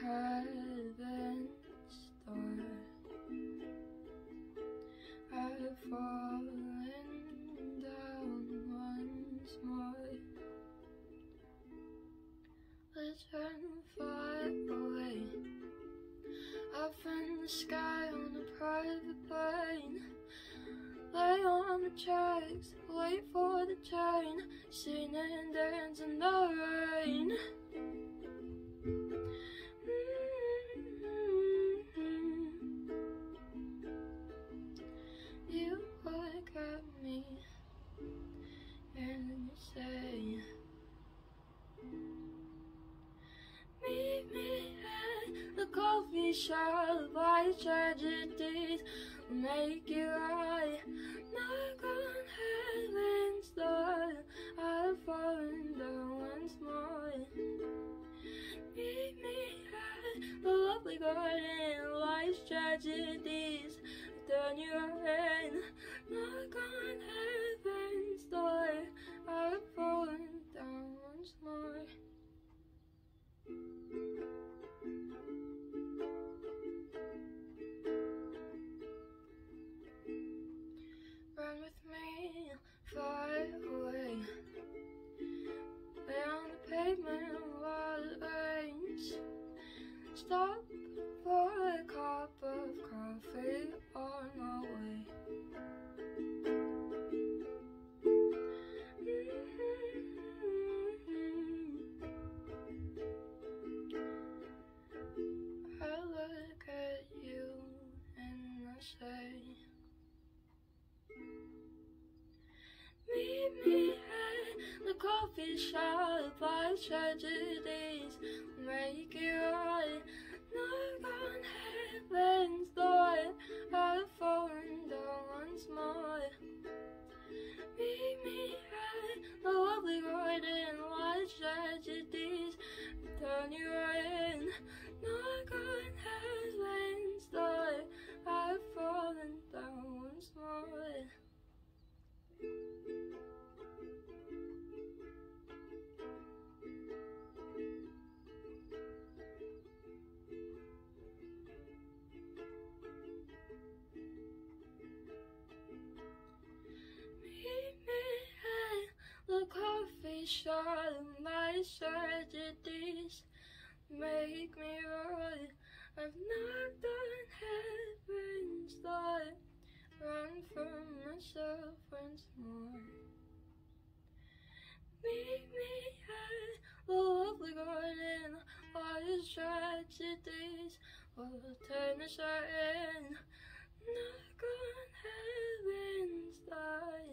heaven's door. I've fallen down once more. Let's run far away. Up in the sky on a private plane. Lay on the tracks, wait for the train. Sing and dance and no say, Meet me at the coffee shop. Why tragedies make you right? Knock on heaven's door. I've fallen down once more. Meet me at the lovely garden. Life's tragedies turn you in. Knock on heaven's Stop for a cup of coffee on my way. Mm-hmm. I look at you and I say, Meet me at the coffee shop. By tragedies make it right. Knock on heaven's door. I've fallen down once more. Meet me at the lovely garden. Watch tragedies shop. My tragedies make me right. I've knocked on heaven's door. Run from myself once more. Meet me at the lovely garden. All these tragedies will turn in. Knock on heaven's door.